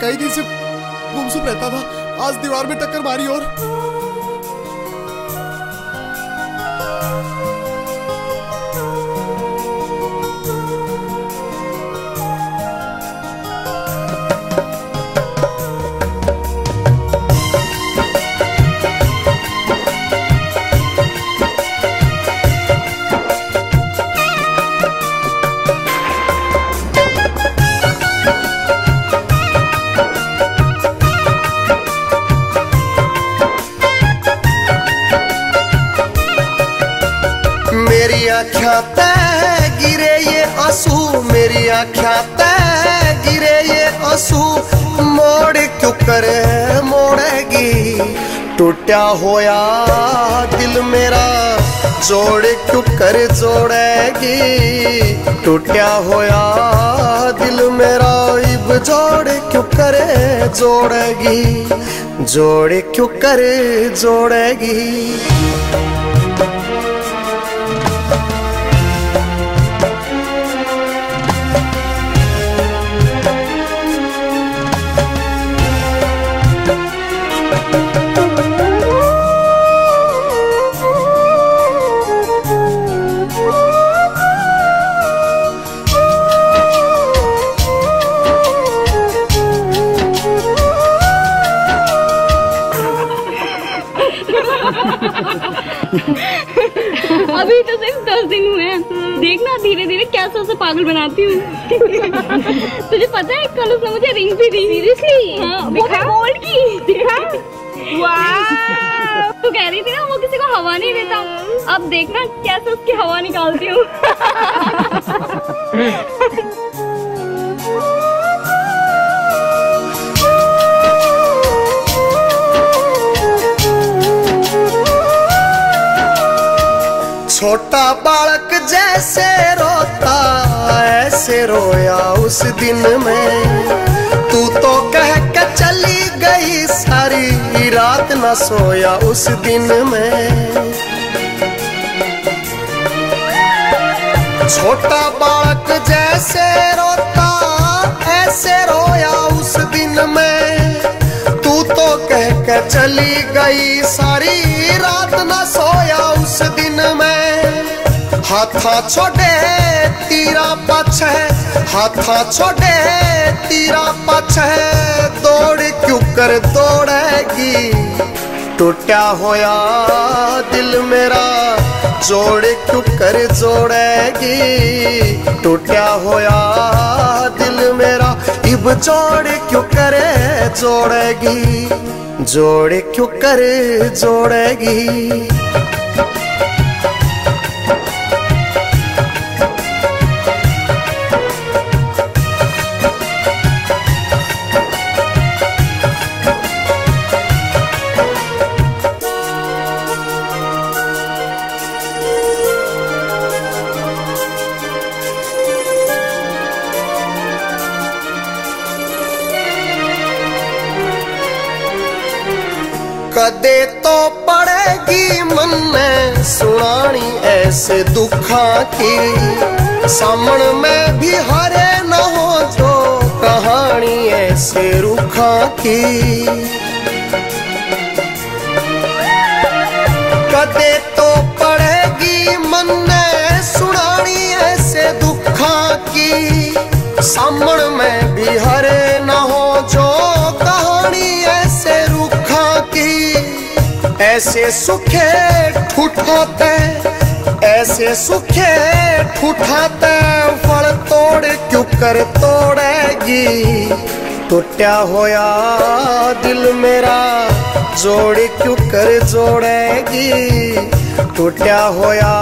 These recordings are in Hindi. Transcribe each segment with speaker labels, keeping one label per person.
Speaker 1: कई दिन से गुमसुम रहता था। आज दीवार में टक्कर मारी और
Speaker 2: मेरी आख्या तय गिरे ये आँसू, मेरी आख्या तय गिरे ये आँसू। मोड़ क्यों करे, मोड़ेगी? टूटा होया दिल मेरा, जोड़ क्यों कर, जोड़ेगी? टूटा होया दिल मेरा, इब जोड़ क्यों करे, जोड़ेगी? जोड़ क्यों कर, जोड़ेगी?
Speaker 3: अभी तो सिर्फ़ दस दिन हुए हैं। देखना धीरे धीरे कैसे उसे पागल बनाती हूँ। तुझे पता है कल उसने मुझे रिंग भी दी। सीरियसली हाँ गोल्ड की। दिखा? तू कह रही थी ना वो किसी को हवा नहीं देता। अब देखना कैसे उसकी हवा निकालती हूँ।
Speaker 2: छोटा बालक जैसे रोता, ऐसे रोया उस दिन में। तू तो कह के चली गई सारी रात न सोया उस दिन में। छोटा बालक जैसे रोता, ऐसे रोया उस दिन में। तू तो कह के चली गई सारी रात न सोया उस दिन में। हाथा छोड़े, तीरा पछे हाथा छोड़े, तीरा पछे दौड़ क्यों कर दौड़ेगी? टूटा होया दिल मेरा, जोड़ क्यों कर जोड़ेगी? टूटा होया दिल मेरा, इब जोड़ क्यों करे जोड़ेगी? जोड़ क्यों कर जोड़ेगी? कदे तो पड़ेगी मन में सुनानी ऐसे दुखा की सामन में भी हरे न हो जो कहानी ऐसे रुखा की कदे तो पड़ेगी मन में सुनानी ऐसे दुखा की ऐसे सुखे ठुठाते ऐसे सुखे ठुठाते फल तोड़ क्यों कर तोड़ेगी? टूटा होया दिल मेरा, जोड़ क्यों कर जोड़ेगी? टूटा होया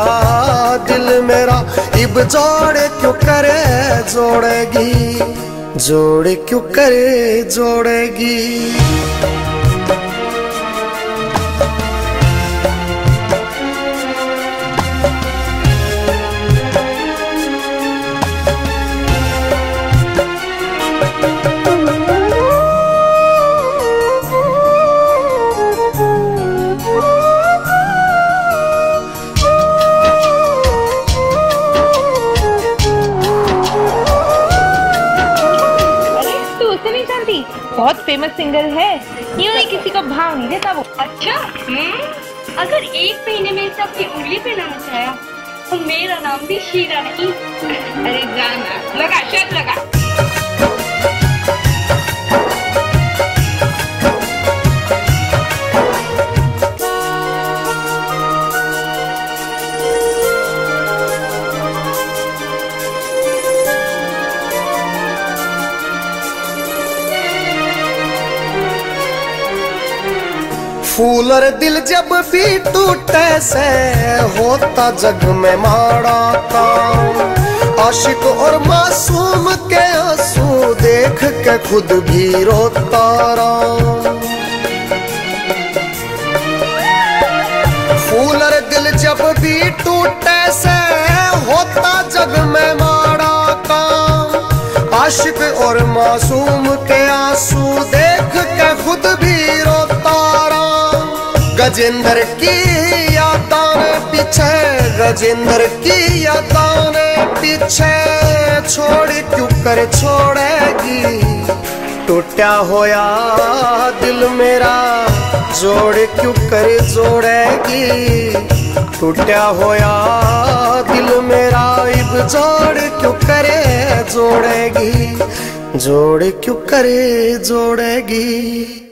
Speaker 2: दिल मेरा, इब जोड़ क्यों करे जोड़ेगी? जोड़ क्यों करे जोड़ेगी?
Speaker 4: बहुत फ़ेमस सिंगर है। यूँ ही किसी को भाव नहीं देता वो?
Speaker 3: अच्छा हम्म? अगर एक महीने में सबकी उंगली पे नाम छाया तो मेरा नाम भी शीरा नहीं।
Speaker 4: अरे जाना लगा शर्त लगा।
Speaker 2: फूलर दिल जब भी टूटे से होता जग में माड़ा काम आशिक और मासूम के आँसू देख के खुद भी रोता राम फूलर दिल जब भी टूटे से होता जग में माड़ा काम आशिक और मासूम के आँसू देख के खुद भी रोता गजेंद्र की यादान पीछे गजेंद्र की यादान पीछे। छोड़, क्यों कर छोड़ेगी? टूटा होया दिल मेरा, जोड़ क्यों कर जोड़ेगी? टूटा होया दिल मेरा, इब जोड़ क्यों करे जोड़ेगी? जोड़ क्यों करे जोड़ेगी?